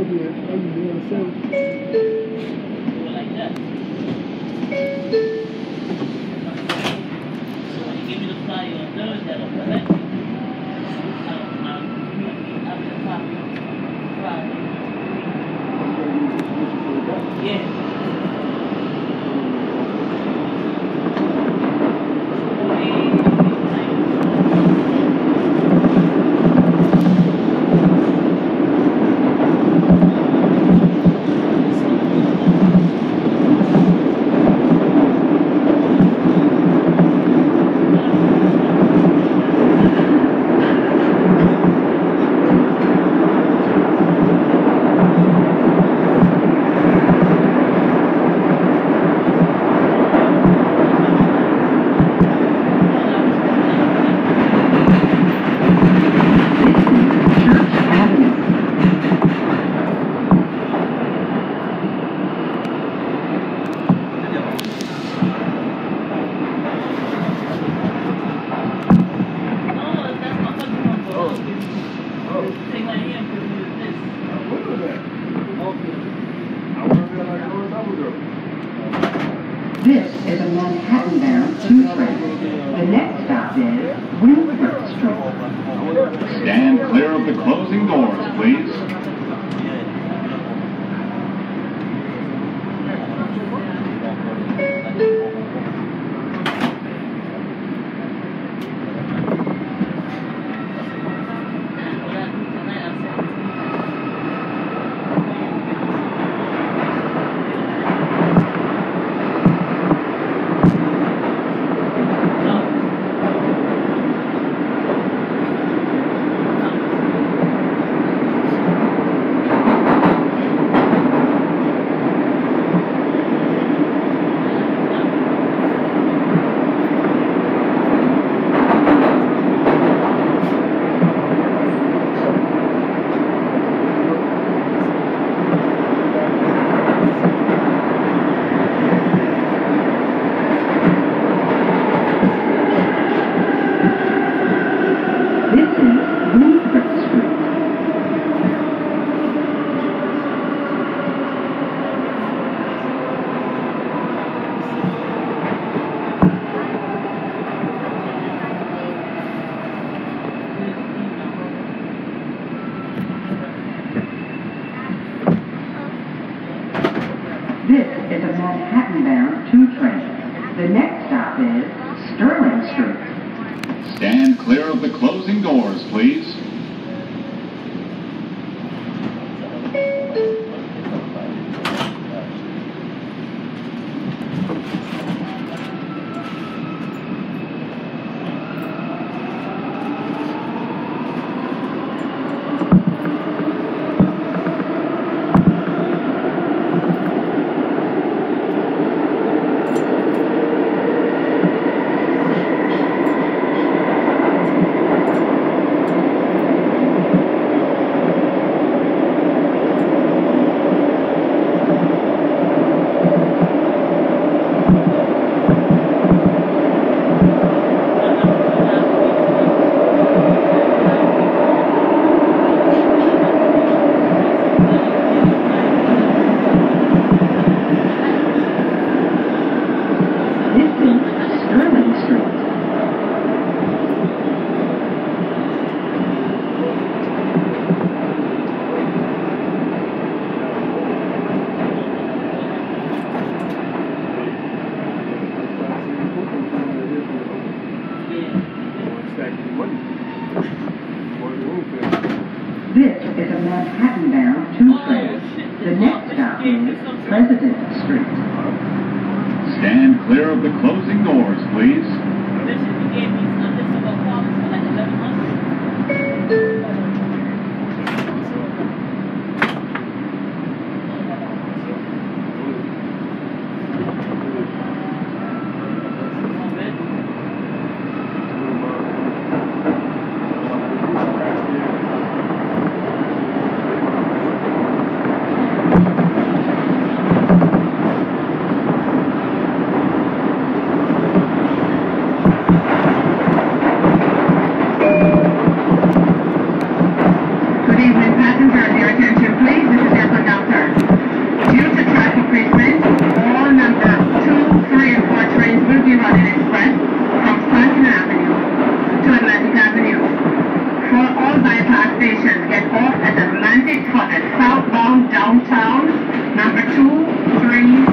而且没有。Please. Star Station. Get off at Atlantic for the southbound downtown, number 2, 3,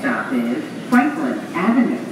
stop is Franklin Avenue.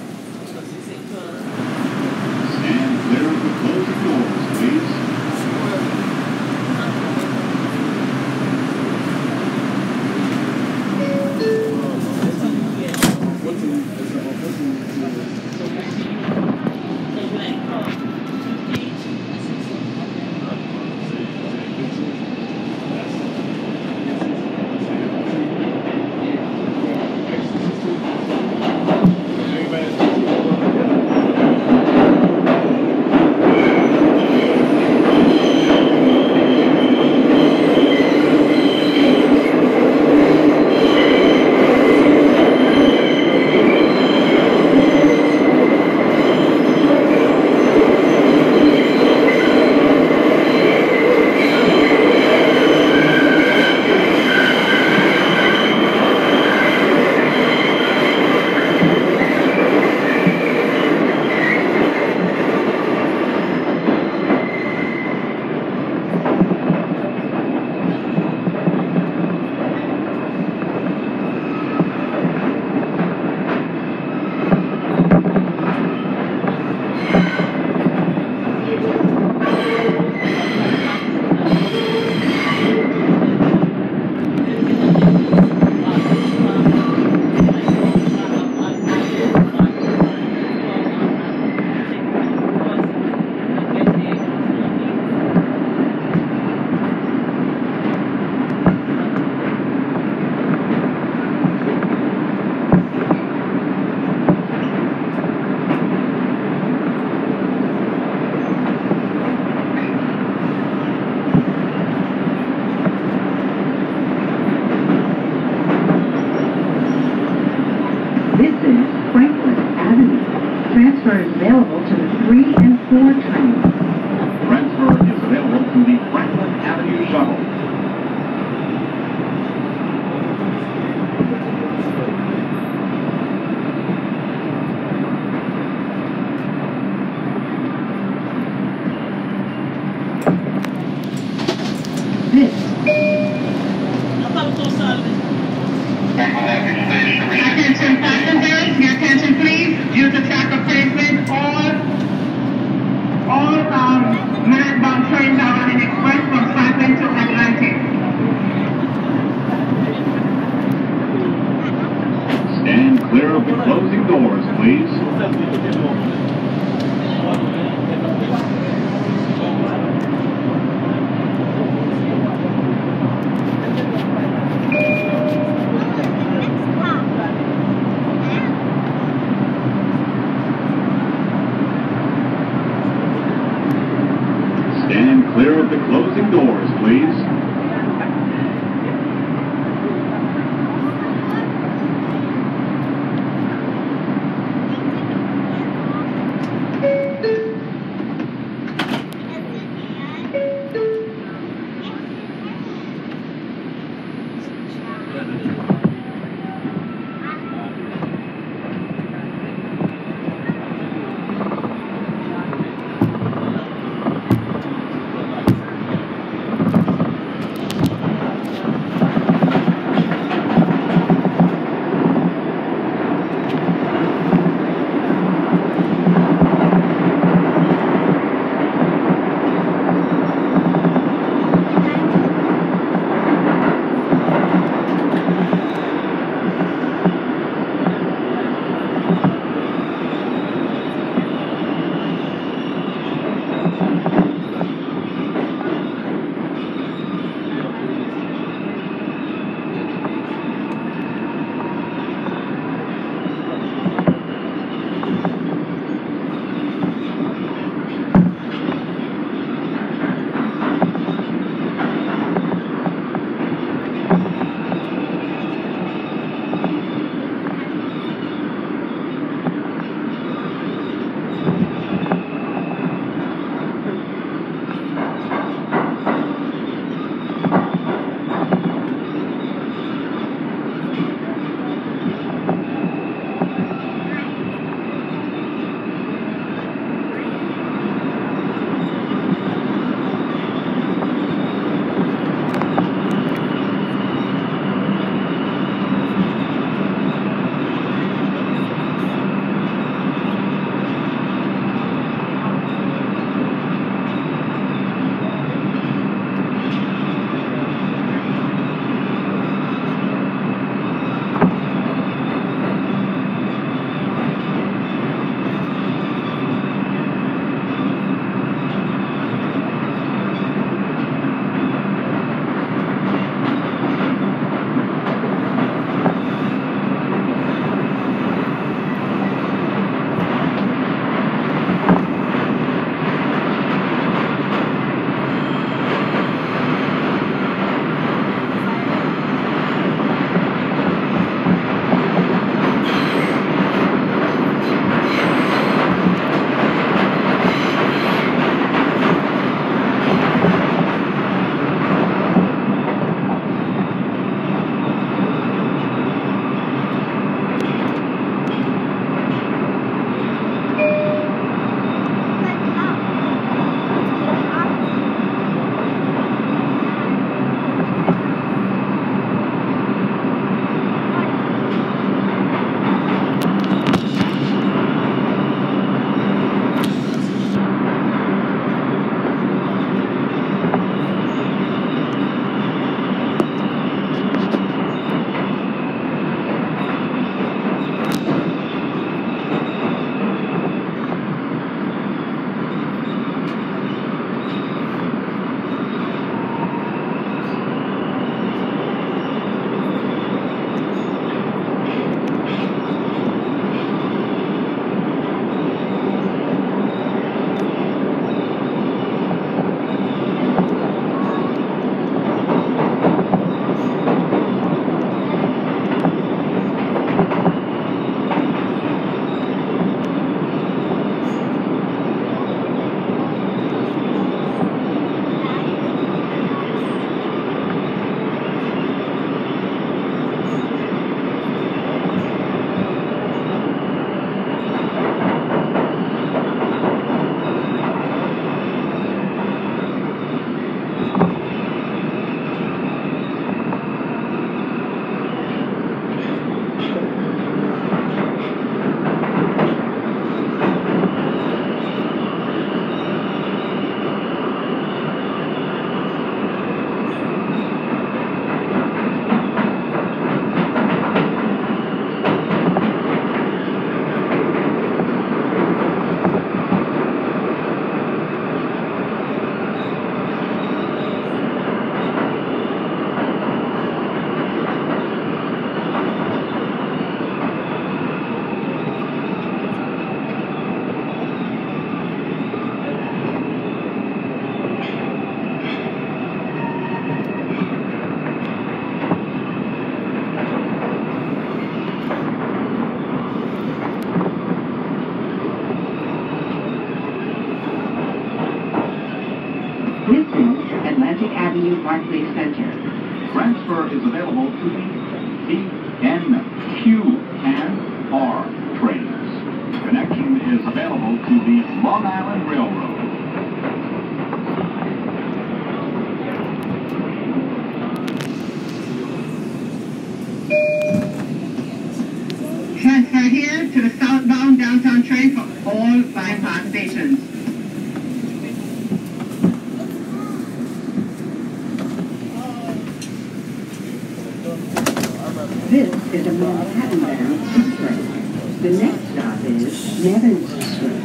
is a Manhattan-bound train. The next stop is Nevins Street.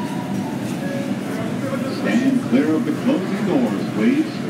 Stand clear of the closing doors, please.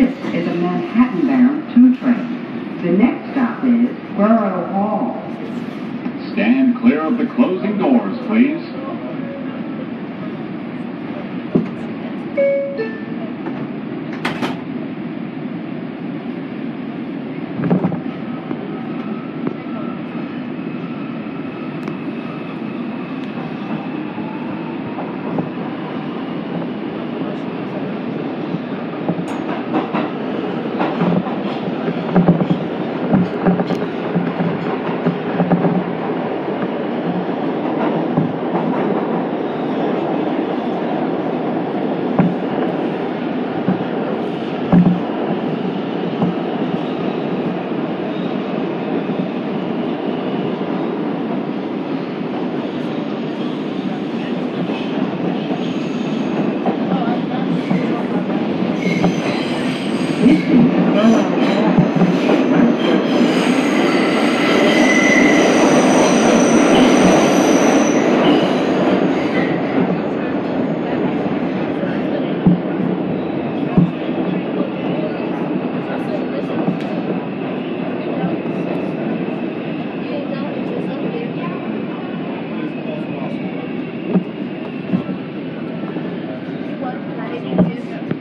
This is a Manhattan-bound 2 train. The next stop is Borough Hall. Stand clear of the closing doors, please.